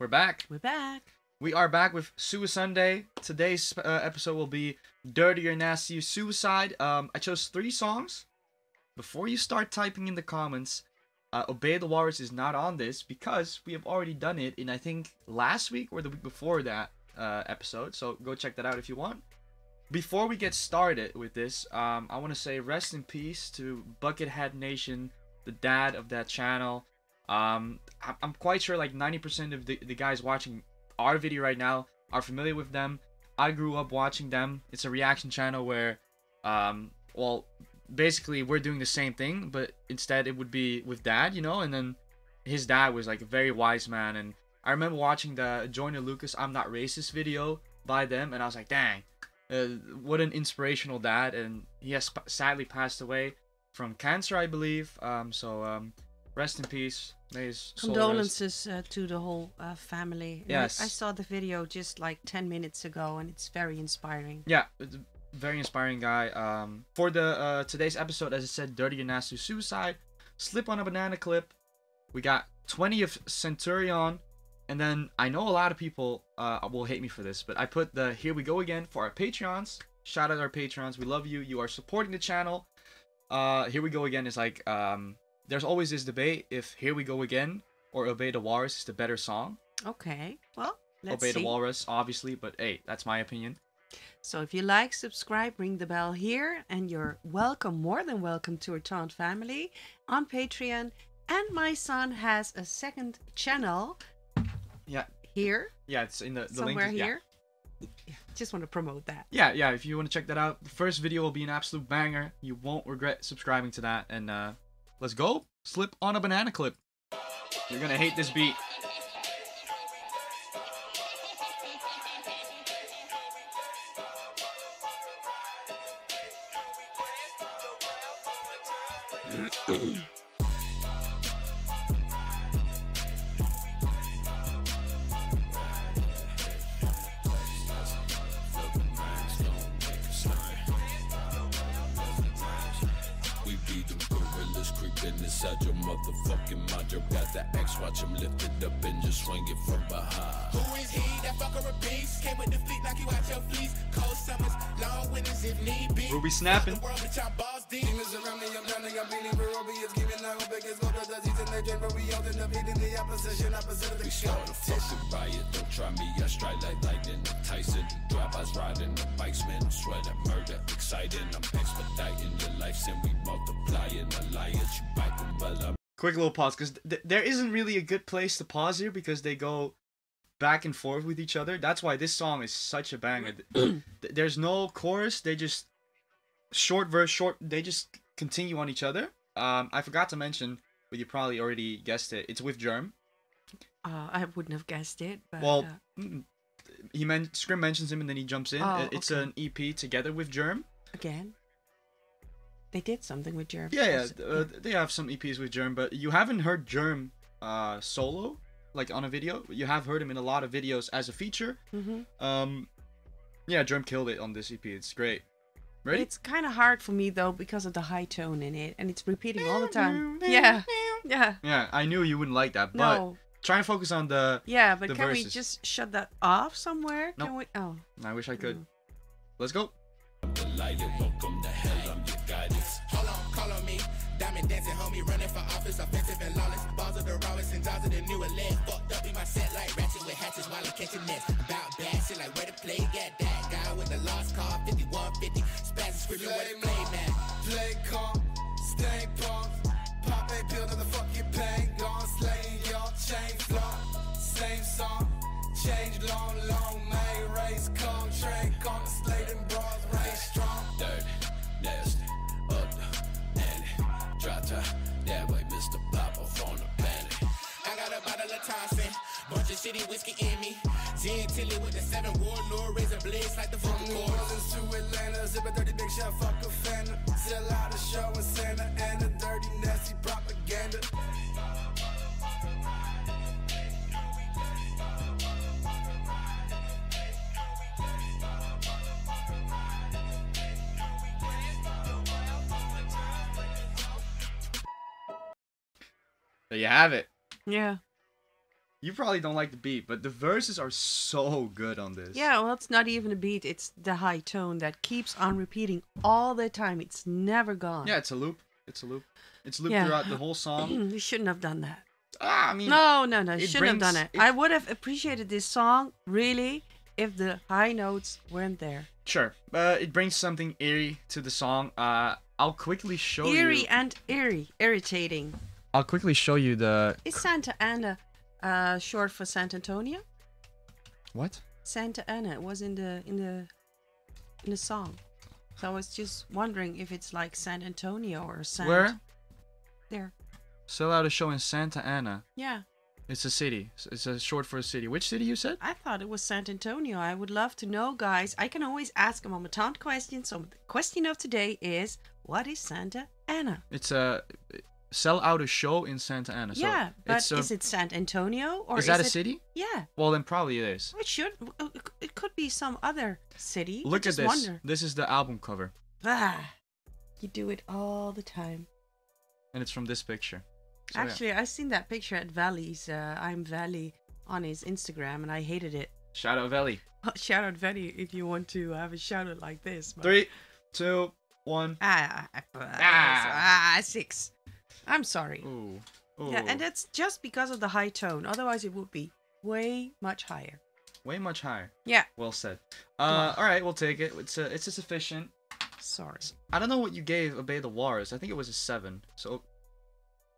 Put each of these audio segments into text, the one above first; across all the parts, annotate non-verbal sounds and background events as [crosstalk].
We're back. We're back. We are back with Suicide. Today's uh, episode will be Dirtier Nastier Suicide. Um, I chose three songs. Before you start typing in the comments, uh, Obey the Walrus is not on this because we have already done it in I think last week or the week before that uh, episode. So go check that out if you want. Before we get started with this, um, I want to say rest in peace to Buckethead Nation, the dad of that channel. Um, I'm quite sure like 90% of the, the guys watching our video right now are familiar with them. I grew up watching them. It's a reaction channel where, um, well, basically we're doing the same thing, but instead it would be with dad, you know, and then his dad was like a very wise man. And I remember watching the Joyner Lucas I'm Not Racist video by them, and I was like, dang, uh, what an inspirational dad. And he has sadly passed away from cancer, I believe. Um, so um, rest in peace. May his soul rest. Condolences uh, to the whole uh, family. And I- Yes. I, saw the video just like 10 minutes ago and it's very inspiring. Yeah, very inspiring guy. Um, for the uh, today's episode, as I said, Dirty and Nasty Suicide, Slip on a Banana Clip. We got 20th Centurion, and then I know a lot of people uh, will hate me for this, but I put the Here We Go Again for our Patreons. Shout out our Patreons. We love you. You are supporting the channel. Uh, Here We Go Again is like, um, there's always this debate if Here We Go Again or Obey the Walrus is the better song. Okay, well, let's Obey see. the Walrus, obviously, but hey, that's my opinion. So if you like, subscribe, ring the bell here, and you're welcome, more than welcome to our Taunt family on Patreon. And my son has a second channel Yeah, here, yeah, it's in the, the somewhere link. is- yeah. here. Yeah, just want to promote that. yeah, yeah. If you want to check that out, the first video will be an absolute banger. You won't regret subscribing to that. And uh, let's go. Slip on a banana clip. You're gonna hate this beat. [clears throat] mind. You the X, watch him lift it up and just swing it from behind. Who is he? That fucker a beast. Came with the fleet, knock you out your fleece. Cold summers, long winters if need be. Ruby snapping. The world with y'all balls deep. Demons around me, I'm drowning, I'm bleeding for Roby is giving I hope it gets go to the season they drink, but we all end up hitting the opposition, opposite of the We start a fucking riot, don't try me, I strike like lightning. Tyson, drive-bys riding the bikes, man, I'm sweating murder, exciting. I'm expediting your life, and we multiplying alliance. You bite them, well, I'm Quick little pause, because th- there isn't really a good place to pause here because they go back and forth with each other. That's why this song is such a banger. [clears throat] There's no chorus. They just short verse, short. They just continue on each other. Um, I forgot to mention, but you probably already guessed it. It's with Germ. Uh, I wouldn't have guessed it, but Well, uh, mm, he men- Scrim mentions him and then he jumps in. Oh, it's okay. an EP together with Germ. again, they did something with Germ. Yeah, yeah. also. Uh, they have some EPs with Germ, but you haven't heard Germ uh, solo, like on a video. You have heard him in a lot of videos as a feature. Mhm. Um, yeah, Germ killed it on this EP. It's great. Ready? It's kind of hard for me though because of the high tone in it, and it's repeating all the time. Yeah, [laughs] yeah. Yeah, I knew you wouldn't like that, but No, try and focus on the. yeah, but the can we just shut that off somewhere? Nope. Can we? Oh, I wish I could. Mm. Let's go. Homie, running for office, offensive and lawless. Balls of the rawest and jaws of the new elect. Fucked up in my set like ratchet with hatches while I'm catching nets. About bad shit like where to play, got that guy with the lost car, 5150. Spaz screaming where to play, man. Play calm, bunch shitty whiskey in me. Gin Tilly with the seven warlord, razor blades like the From fucking New chorus. Orleans to Atlanta, zip a dirty big shot, fuck a fender. Sell out a show in Santa and a dirty, nasty propaganda. There you have it. yeah. You probably don't like the beat, but the verses are so good on this. Yeah, well, it's not even a beat. It's the high tone that keeps on repeating all the time. It's never gone. Yeah, it's a loop. It's a loop. It's looped Yeah. throughout the whole song. [clears throat] you shouldn't have done that. ah, I mean, No, no, no. Shouldn't have done it. it- I would have appreciated this song really if the high notes weren't there. sure. Uh, it brings something eerie to the song. Uh, I'll quickly show Eerie you. Eerie and eerie, irritating. I'll quickly show you the Is Santa Ana uh, short for Sant Antonio? what? Santa Ana it was in the in the in the song. So I was just wondering if it's like San Antonio or Sant. Where? There. Sell out a show in Santa Ana. Yeah. It's a city. It's a short for a city. Which city you said? I thought it was San Antonio. I would love to know, guys. I can always ask a Mama Taunt question. So the question of today is, what is Santa Ana? It's a sell out a show in Santa Ana. So yeah, but a, is it San Antonio or is that a it- city? Yeah, Well, then probably it is. it should. It could be some other city. Look at this. Wonder. This is the album cover, Ah, you do it all the time. and it's from this picture. So, yeah. Actually, I seen that picture at Valley's. Uh, I'm Valley on his Instagram, and I hated it. shout out Valley. [laughs] shout out Valley if you want to have a shout out like this. but- Three, two, one. Ah, ah, Ah. ah, six. I'm sorry. Ooh. Ooh. Yeah, and that's just because of the high tone. Otherwise, it would be way much higher. way much higher. Yeah. Well said. Uh, all right, we'll take it. It's a, it's a sufficient. Sorry. I don't know what you gave Obey the Walrus. I think it was a seven. So,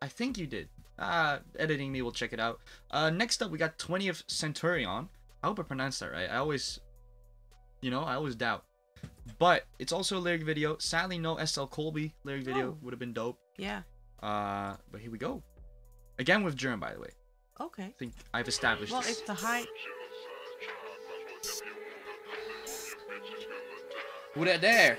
I think you did. Uh, editing me will check it out. Uh, next up we got 20th Centurion. I hope I pronounced that right. I always, you know, I always doubt. But it's also a lyric video. Sadly, no SL Colby lyric video Oh. would have been dope. Yeah. Uh, but here we go. Again with Germ, by the way. Okay. I think I've established Well, this. if the high. Who that there?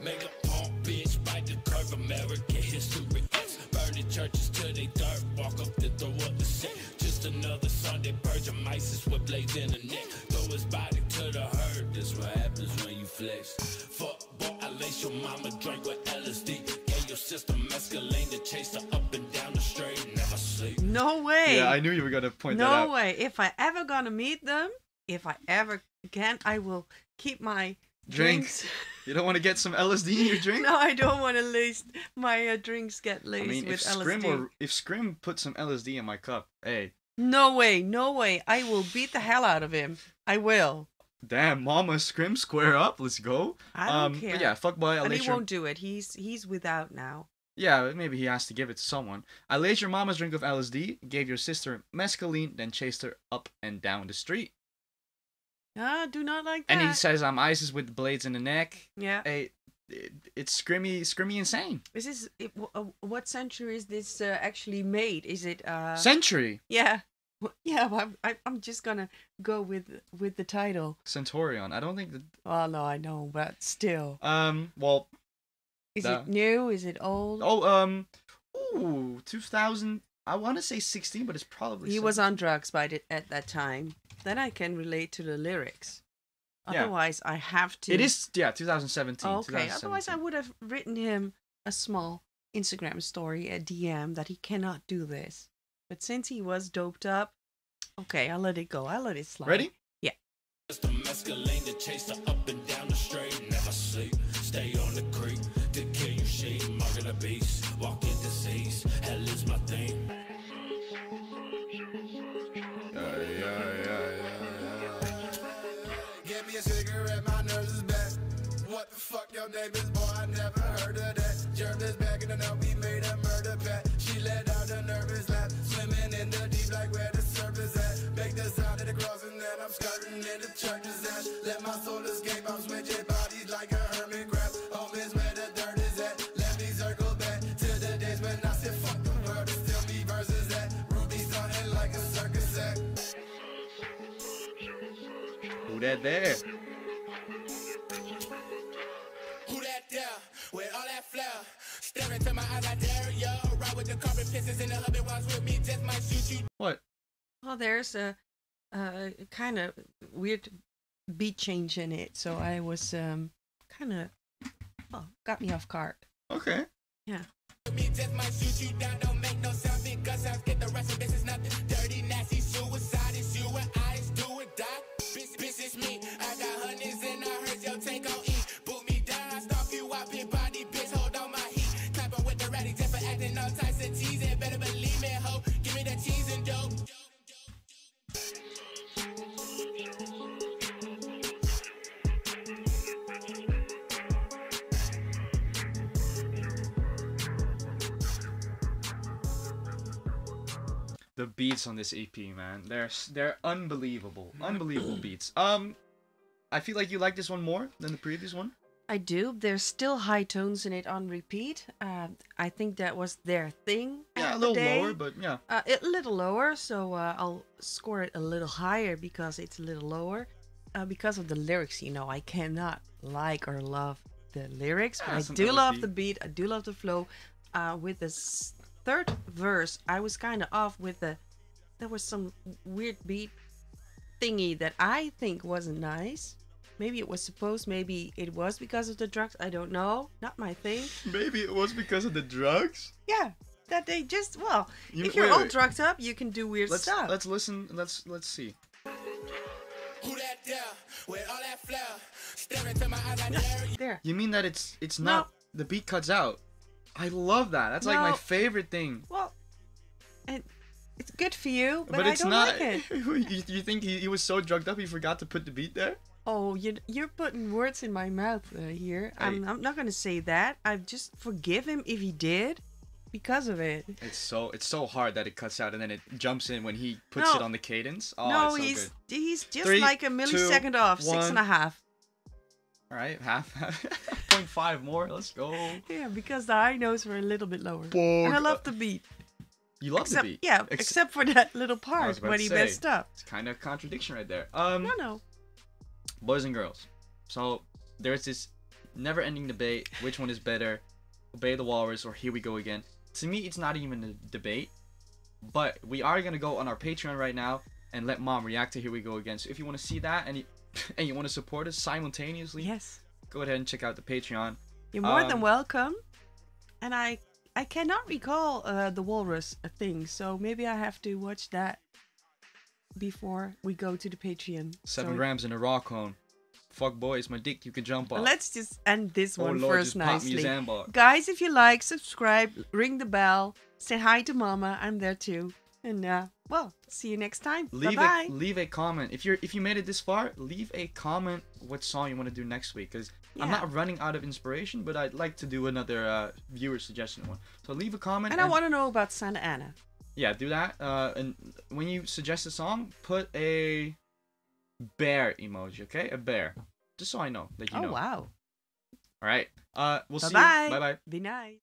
Make a punk bitch bite the curve, American history X. Burning churches till they dirt, walk up the door of the set. Just another Sunday, purge of ISIS with blades in the neck. Throw his body to the herd, this what happens when you flex. Fuck, boy, I lace your mama drink with LSD. Gave your sister mescaline to chase her up and down the street, never sleep. No way. Yeah, I knew you were gonna point that out. no way. If I ever gonna meet them, if I ever can, I will keep my Drink. drinks. [laughs] You don't want to get some LSD in your drink? no, I don't want to lace my uh, drinks get laced I mean, with if Scrim LSD. or if Scrim put some LSD in my cup, hey, No way, no way. I will beat the hell out of him. I will. Damn, Mama Scrim, square up, let's go. I don't um, care. But yeah, fuck boy, I and he your won't do it. He's he's without now. yeah, maybe he has to give it to someone. I laid your mama's drink of LSD, gave your sister mescaline, then chased her up and down the street. Ah, do not like that. And he says I'm ISIS with blades in the neck. yeah. Hey, it, it's scrimmy, scrimmy insane. Is this it, w- uh, what century is this uh, actually made? Is it uh Century Yeah. Well, [laughs] Yeah, well, I'm, I- I'm just gonna go with with the title. Centurion. I don't think that. Oh no, I know, but still, Um. Well. is The- it new? Is it old? Oh. Um. Ooh. 2000. I want to say 16, but it's probably. he was on drugs by the, at that time. Then I can relate to the lyrics. Yeah. Otherwise, I have to. It is. Yeah. 2017. okay. Otherwise, I would have written him a small Instagram story, a DM that he cannot do this. But since he was doped up, okay, I'll let it go. I'll let it slide. Ready? Just a mescaline to chase her up and down the street. Never sleep, stay on the creek to kill you sheep. Mark of the beast, walk in disease. Hell is my thing. Give me a cigarette, my nerves is back. What the fuck, your name is boy? I never heard of that. Germ is back in the know we made a murder pact. Let out a nervous laugh, swimming in the deep like where the surface at. Make the sound of the cross and then I'm in the church's ash. Let my soul escape, I'm switching bodies like a hermit crab. Home is where the dirt is at. Let me circle back to the days when I said fuck the world, still me versus that. Ruby like a circus act. Who that there? Carbon pistons in the hubby ones with me. Just might shoot you What? Well, there's a, a kind of weird beat change in it, so I was um kind of oh got me off guard. Okay. Yeah. just might shoot you down. Don't make no sound, big gun get the rest of this is nothing. Dirty, nasty, suicide, it's you and I, do or die. The beats on this EP, man, they're they're unbelievable, unbelievable [clears throat] beats. Um, I feel like you like this one more than the previous one. I do. There's still high tones in it on repeat. Uh, I think that was their thing. Yeah, a little day. lower, but yeah. Uh, a little lower, so uh, I'll score it a little higher because it's a little lower. Uh, because of the lyrics, you know, I cannot like or love the lyrics, but Yeah, I do love LSD. the beat. I do love the flow. Uh, with the s- third verse, I was kind of off with the. There was some weird beat thingy that I think wasn't nice. Maybe it was supposed. Maybe it was because of the drugs. I don't know. Not my thing. Maybe it was because of the drugs. Yeah, that they just well, You- if you're wait, all wait. drugged up, you can do weird Let's stuff. let's listen. Let's let's see. There? With all that flair. Staring to my eyes like Larry. there. You mean that it's it's No. not the beat cuts out? I love that. That's like my favorite thing. Well, it, it's good for you, but, But, I it's don't not. like it. [laughs] you, you think he, he was so drugged up he forgot to put the beat there? Oh, you you're putting words in my mouth uh, here. I'm Hey. I'm not gonna say that. I just forgive him if he did, because of it. It's so it's so hard that it cuts out and then it jumps in when he puts No. it on the cadence. Oh, no, it's so he's good. he's just Three, like a two, millisecond off, six and a one. half. All right, half, [laughs] point five more. Let's go. Yeah, because the high notes were a little bit lower. And I love the beat. You love except the beat. yeah, Ex- except for that little part when he say. messed up. It's kind of contradiction right there. Um, No, no. boys and girls. So there's this never-ending debate: which one is better, Obey the Walrus or Here We Go Again? To me, it's not even a debate, but we are gonna go on our Patreon right now and let Mom react to Here We Go Again. So if you want to see that and you, [laughs] and you want to support us simultaneously, Yes. go ahead and check out the Patreon. You're more than Um, welcome. And I I cannot recall uh, the walrus thing, so maybe I have to watch that before we go to the Patreon. Seven So- grams in a raw cone. Fuck boys, my dick you can jump on. Let's just end this Oh one Lord, first just pop me a nicely. Guys, if you like, subscribe, ring the bell, say hi to Mama. I'm there too. And uh, well, see you next time. leave Bye a leave a comment. If you're if you made it this far leave a comment what song you want to do next week because i'm not running out of inspiration but i'd like to do another uh, viewer suggestion one. So leave a comment And I want to know about Santa Ana. yeah do that uh, and when you suggest a song put a bear emoji okay? A bear. Just so i know that you oh know. wow. all right uh we'll Bye see you. Bye bye Be nice.